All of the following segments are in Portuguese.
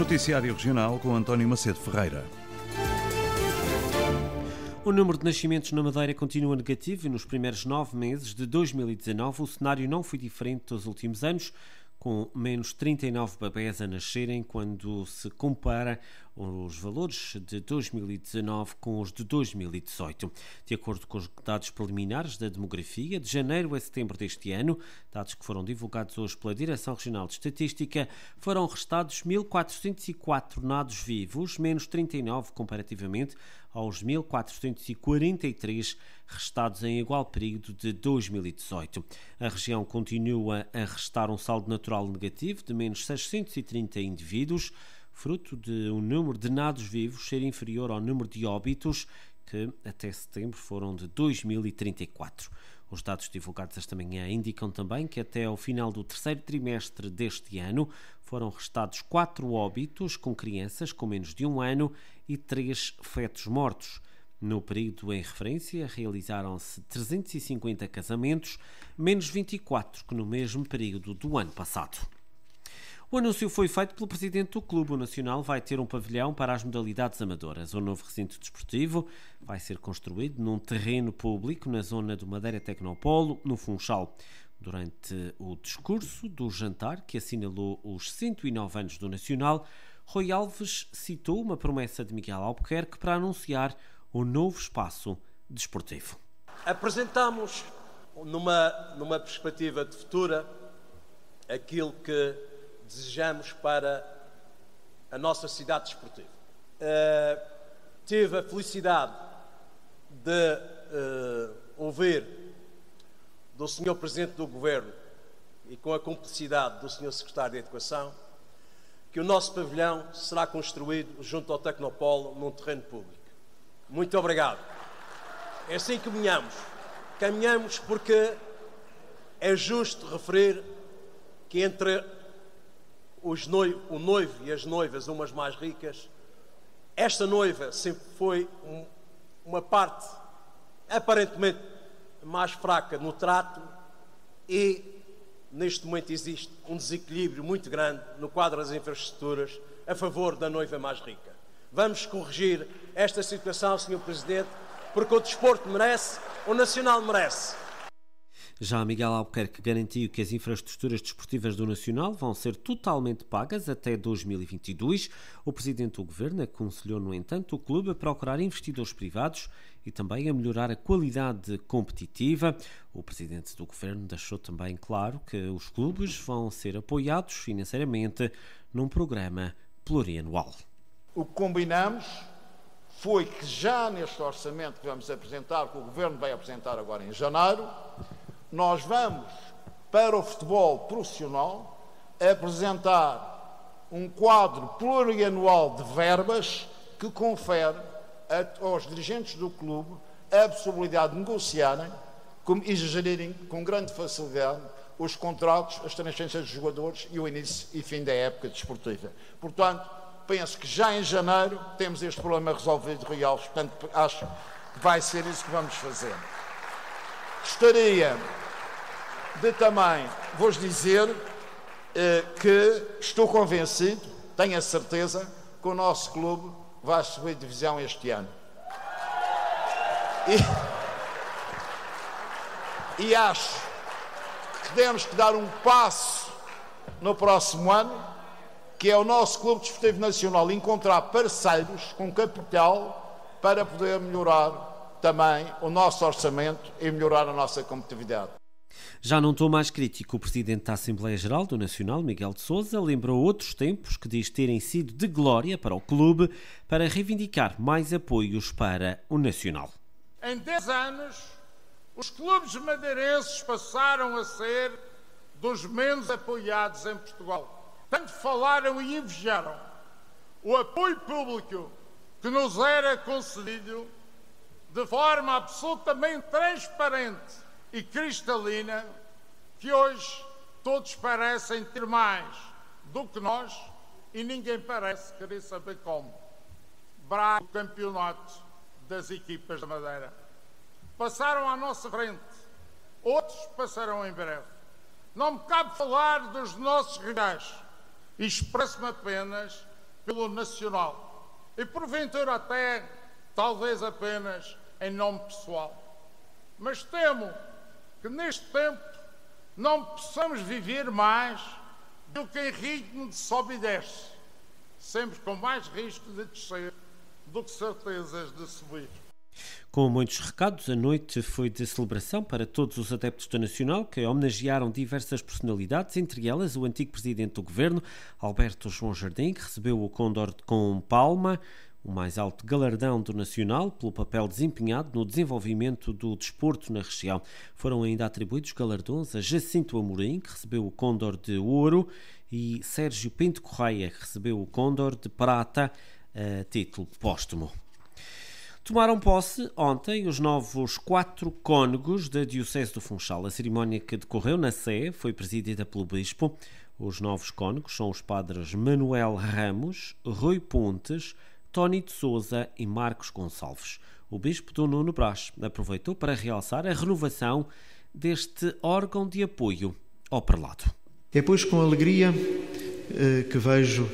Noticiário Regional com António Macedo Ferreira. O número de nascimentos na Madeira continua negativo e nos primeiros nove meses de 2019 o cenário não foi diferente dos últimos anos com menos 39 bebés a nascerem quando se compara os valores de 2019 com os de 2018. De acordo com os dados preliminares da demografia, de janeiro a setembro deste ano, dados que foram divulgados hoje pela Direção Regional de Estatística, foram restados 1.404 nados vivos, menos 39 comparativamente aos 1.443 restados em igual período de 2018. A região continua a restar um saldo natural negativo de menos 630 indivíduos, fruto de um número de nados vivos ser inferior ao número de óbitos, que até setembro foram de 2034. Os dados divulgados esta manhã indicam também que até ao final do terceiro trimestre deste ano foram restados quatro óbitos com crianças com menos de um ano e três fetos mortos. No período em referência, realizaram-se 350 casamentos, menos 24 que no mesmo período do ano passado. O anúncio foi feito pelo presidente do Clube. O Nacional vai ter um pavilhão para as modalidades amadoras. O novo recinto desportivo vai ser construído num terreno público na zona do Madeira Tecnopolo, no Funchal. Durante o discurso do jantar, que assinalou os 109 anos do Nacional, Rui Alves citou uma promessa de Miguel Albuquerque para anunciar o novo espaço desportivo. Apresentamos, numa, numa perspectiva de futura, aquilo que desejamos para a nossa cidade desportiva. Uh, tive a felicidade de uh, ouvir do Sr. Presidente do Governo e com a cumplicidade do Sr. Secretário de Educação que o nosso pavilhão será construído junto ao Tecnopolo num terreno público. Muito obrigado. É assim que caminhamos. Caminhamos porque é justo referir que entre noivo, o noivo e as noivas, umas mais ricas, esta noiva sempre foi um, uma parte aparentemente mais fraca no trato e neste momento existe um desequilíbrio muito grande no quadro das infraestruturas a favor da noiva mais rica. Vamos corrigir esta situação, Sr. Presidente, porque o desporto merece, o Nacional merece. Já Miguel Albuquerque garantiu que as infraestruturas desportivas do Nacional vão ser totalmente pagas até 2022. O presidente do governo aconselhou, no entanto, o clube a procurar investidores privados e também a melhorar a qualidade competitiva. O presidente do governo deixou também claro que os clubes vão ser apoiados financeiramente num programa plurianual. O que combinamos foi que já neste orçamento que vamos apresentar, que o governo vai apresentar agora em janeiro, nós vamos, para o futebol profissional, apresentar um quadro plurianual de verbas que confere aos dirigentes do clube a possibilidade de negociarem e gerirem com grande facilidade os contratos, as transferências de jogadores e o início e fim da época desportiva. Portanto, penso que já em janeiro temos este problema resolvido real, portanto, acho que vai ser isso que vamos fazer. Gostaria de também vos dizer eh, que estou convencido, tenho a certeza, que o nosso clube vai subir divisão este ano. E, e acho que temos que dar um passo no próximo ano, que é o nosso Clube Desportivo Nacional encontrar parceiros com capital para poder melhorar também o nosso orçamento e melhorar a nossa competitividade. Já não estou mais crítico, o presidente da Assembleia Geral do Nacional, Miguel de Souza, lembrou outros tempos que diz terem sido de glória para o clube para reivindicar mais apoios para o Nacional. Em 10 anos, os clubes madeirenses passaram a ser dos menos apoiados em Portugal. Tanto falaram e invejaram o apoio público que nos era concedido de forma absolutamente transparente e cristalina que hoje todos parecem ter mais do que nós e ninguém parece querer saber como. Braga o campeonato das equipas da Madeira. Passaram à nossa frente, outros passarão em breve. Não me cabe falar dos nossos rivais. Expresso-me apenas pelo Nacional e porventura até, talvez apenas, em nome pessoal. Mas temo que neste tempo não possamos viver mais do que em ritmo de sobe e desce, sempre com mais risco de descer do que certezas de subir. Com muitos recados, a noite foi de celebração para todos os adeptos da Nacional, que homenagearam diversas personalidades, entre elas o antigo presidente do governo, Alberto João Jardim, que recebeu o Condor com palma, o mais alto galardão do Nacional pelo papel desempenhado no desenvolvimento do desporto na região. Foram ainda atribuídos galardões a Jacinto Amorim, que recebeu o Condor de Ouro, e Sérgio Pinto Correia, que recebeu o Condor de Prata, a título póstumo. Tomaram posse ontem os novos quatro cônegos da Diocese do Funchal. A cerimónia que decorreu na Sé foi presidida pelo Bispo. Os novos cônegos são os padres Manuel Ramos, Rui Pontes, Tony de Souza e Marcos Gonçalves. O Bispo do Nuno Brás aproveitou para realçar a renovação deste órgão de apoio ao prelado. É, pois, com alegria eh, que vejo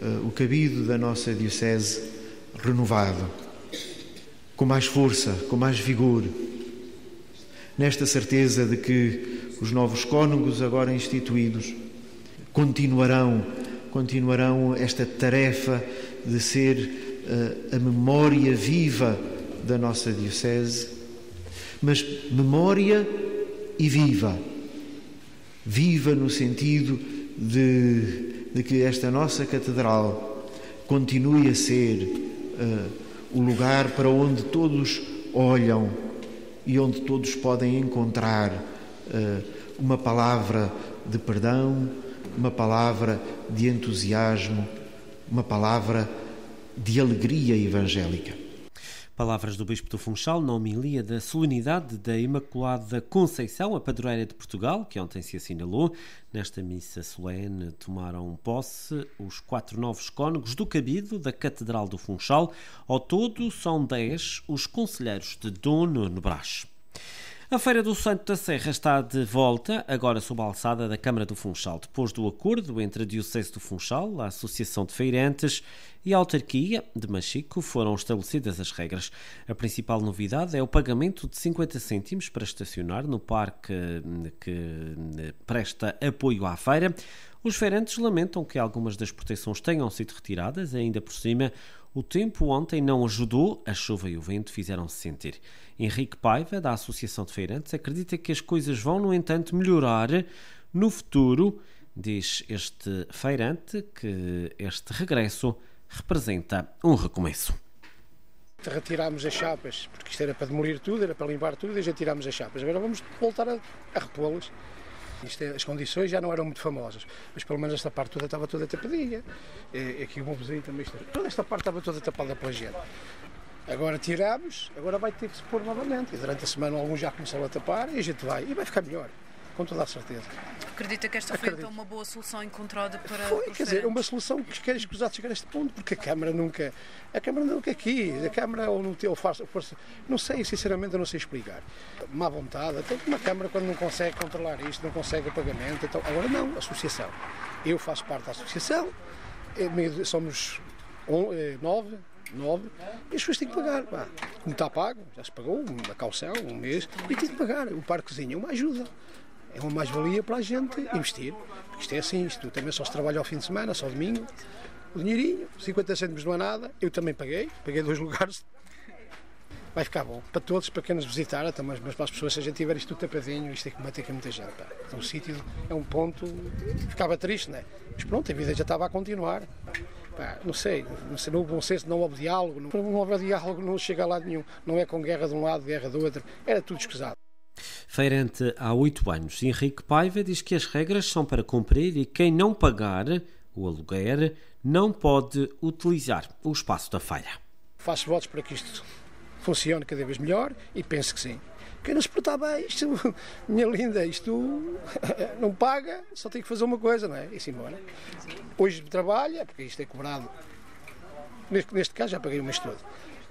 eh, o cabido da nossa Diocese renovado com mais força, com mais vigor, nesta certeza de que os novos cônegos agora instituídos continuarão, continuarão esta tarefa de ser uh, a memória viva da nossa diocese, mas memória e viva. Viva no sentido de, de que esta nossa catedral continue a ser uh, o lugar para onde todos olham e onde todos podem encontrar uh, uma palavra de perdão, uma palavra de entusiasmo, uma palavra de alegria evangélica. Palavras do Bispo do Funchal na homilia da solenidade da Imaculada Conceição, a padroeira de Portugal, que ontem se assinalou. Nesta missa solene tomaram posse os quatro novos cônegos do cabido da Catedral do Funchal. Ao todo, são dez os conselheiros de Dono no Brás. A Feira do Santo da Serra está de volta, agora sob a alçada da Câmara do Funchal, depois do acordo entre a Diocese do Funchal, a Associação de Feirantes e a Autarquia de Machico foram estabelecidas as regras. A principal novidade é o pagamento de 50 cêntimos para estacionar no parque que presta apoio à feira. Os feirantes lamentam que algumas das proteções tenham sido retiradas, ainda por cima o tempo ontem não ajudou, a chuva e o vento fizeram-se sentir. Henrique Paiva, da Associação de Feirantes, acredita que as coisas vão, no entanto, melhorar no futuro. Diz este feirante que este regresso representa um recomeço. Retirámos as chapas, porque isto era para demolir tudo, era para limpar tudo, e já tirámos as chapas. Agora vamos voltar a, a repô-las. É, as condições já não eram muito famosas, mas pelo menos esta parte toda estava toda tapadinha. E, aqui o meu vizinho também está. Toda esta parte estava toda tapada pela gente. Agora tiramos, agora vai ter que se pôr novamente. E durante a semana alguns já começaram a tapar e a gente vai. E vai ficar melhor, com toda a certeza. Acredita que esta Acredito. foi então uma boa solução encontrada para. Foi, quer dizer, uma solução que quer escusar de chegar a este ponto, porque a Câmara nunca. A Câmara nunca quis, a Câmara ou não tem força. Não sei, sinceramente, eu não sei explicar. Má vontade, até uma Câmara quando não consegue controlar isto, não consegue o pagamento. Então, agora não, associação. Eu faço parte da associação, é somos eh, nove nove, e as pessoas têm que pagar. Pá. Como está pago, já se pagou uma calção, um mês, e tem que pagar. O parquezinho é uma ajuda. É uma mais-valia para a gente investir. Porque isto é assim, isto também só se trabalha ao fim de semana, só domingo. O dinheirinho, 50 cêntimos não é nada, eu também paguei, paguei dois lugares. Vai ficar bom. Para todos, para quem nos visitar, mas, mas para as pessoas, se a gente tiver isto tudo tapadinho, isto tem que bater com muita gente. Pá. Então o sítio é um ponto. Ficava triste, não é? Mas pronto, a vida já estava a continuar. Pá, não sei, não sei, não bom senso, não houve diálogo, não, não houve diálogo, não chega a lado nenhum. Não é com guerra de um lado, guerra do outro, era tudo escusado. Feirante há oito anos, Henrique Paiva diz que as regras são para cumprir e quem não pagar o aluguer não pode utilizar o espaço da feira. Faço votos para que isto funcione cada vez melhor e penso que sim quem não se portar bem, isto, minha linda, isto não paga, só tem que fazer uma coisa, não é? E se embora. Hoje trabalha, porque isto é cobrado, neste, neste caso já paguei o mês todo.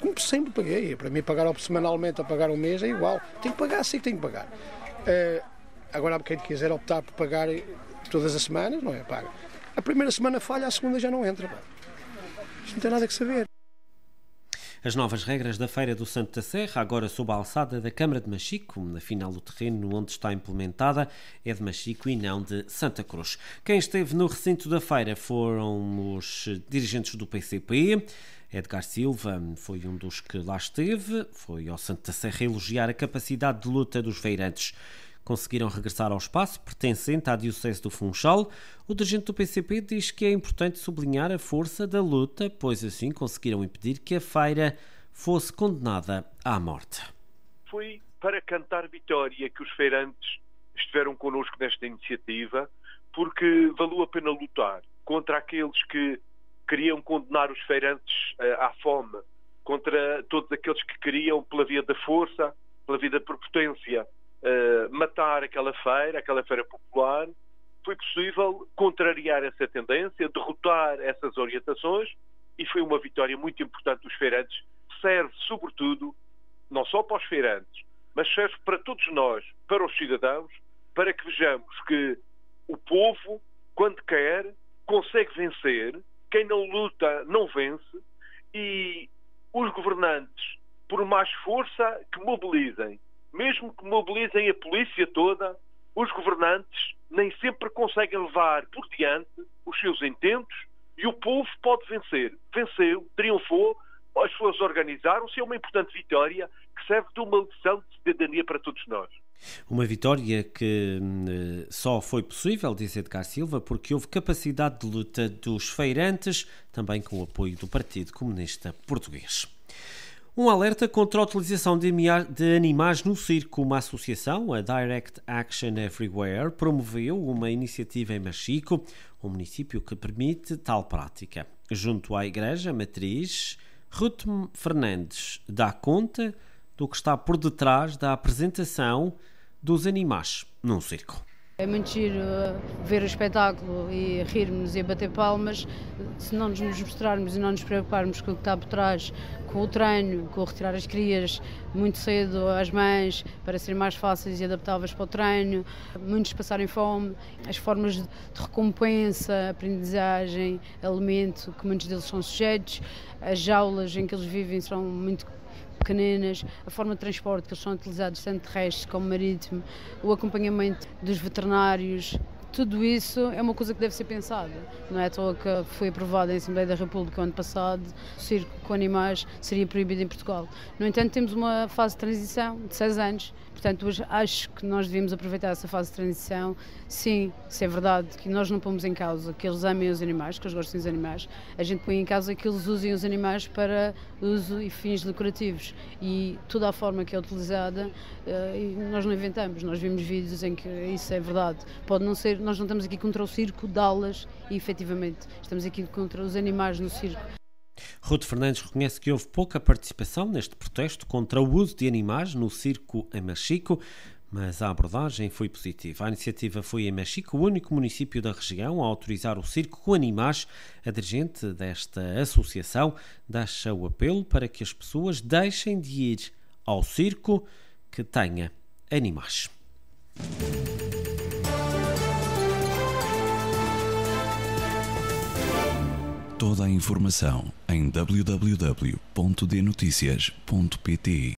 Como sempre paguei, para mim pagar semanalmente ou pagar um mês é igual. Tem que pagar, sei que tem que pagar. Uh, agora, quem quiser optar por pagar todas as semanas, não é? Paga. A primeira semana falha, a segunda já não entra. Pá. Isto não tem nada que saber. As novas regras da Feira do Santo da Serra, agora sob a alçada da Câmara de Machico, na final do terreno onde está implementada, é de Machico e não de Santa Cruz. Quem esteve no recinto da feira foram os dirigentes do PCP. Edgar Silva foi um dos que lá esteve, foi ao Santo da Serra elogiar a capacidade de luta dos feirantes conseguiram regressar ao espaço pertencente à Diocese do Funchal. O dirigente do PCP diz que é importante sublinhar a força da luta, pois assim conseguiram impedir que a feira fosse condenada à morte. Foi para cantar vitória que os feirantes estiveram connosco nesta iniciativa, porque valeu a pena lutar contra aqueles que queriam condenar os feirantes uh, à fome, contra todos aqueles que queriam, pela via da força, pela via da prepotência, uh, matar aquela feira, aquela feira popular, foi possível contrariar essa tendência, derrotar essas orientações e foi uma vitória muito importante dos feirantes. Serve, sobretudo, não só para os feirantes, mas serve para todos nós, para os cidadãos, para que vejamos que o povo, quando quer, consegue vencer, quem não luta não vence e os governantes, por mais força que mobilizem, mesmo que mobilizem a polícia toda, os governantes nem sempre conseguem levar por diante os seus intentos e o povo pode vencer. Venceu, triunfou, as pessoas organizaram-se, é uma importante vitória que serve de uma lição de cidadania para todos nós. Uma vitória que hum, só foi possível, diz Edgar Silva, porque houve capacidade de luta dos feirantes, também com o apoio do Partido Comunista Português. Um alerta contra a utilização de animais no circo. Uma associação, a Direct Action Everywhere, promoveu uma iniciativa em Machico, um município que permite tal prática. Junto à Igreja Matriz, Ruth Fernandes dá conta do que está por detrás da apresentação dos animais num circo. É muito giro uh, ver o espetáculo e rirmos e bater palmas. Se não nos mostrarmos e não nos preocuparmos com o que está por trás, com o treino, com o retirar as crias muito cedo às mães para serem mais fáceis e adaptáveis para o treino, muitos passarem fome, as formas de recompensa, aprendizagem, alimento que muitos deles são sujeitos, as jaulas em que eles vivem são muito pequeninas, a forma de transporte que eles são utilizados, tanto terrestre como marítimo, o acompanhamento dos veterinários, tudo isso é uma coisa que deve ser pensada. Não é à toa que foi aprovada em Assembleia da República ano passado, o circo com animais seria proibido em Portugal. No entanto, temos uma fase de transição de seis anos, portanto, hoje acho que nós devíamos aproveitar essa fase de transição. Sim, se é verdade que nós não pomos em causa que eles amem os animais, que eles gostem dos animais, a gente põe em causa que eles usem os animais para uso e fins decorativos. E toda a forma que é utilizada, eh, nós não inventamos, nós vimos vídeos em que isso é verdade. Pode não ser nós não estamos aqui contra o circo e efetivamente estamos aqui contra os animais no circo. Ruth Fernandes reconhece que houve pouca participação neste protesto contra o uso de animais no circo em Machico, mas a abordagem foi positiva. A iniciativa foi em Machico, o único município da região a autorizar o circo com animais. A dirigente desta associação deixa o apelo para que as pessoas deixem de ir ao circo que tenha animais. Toda a informação em www.dnoticias.pt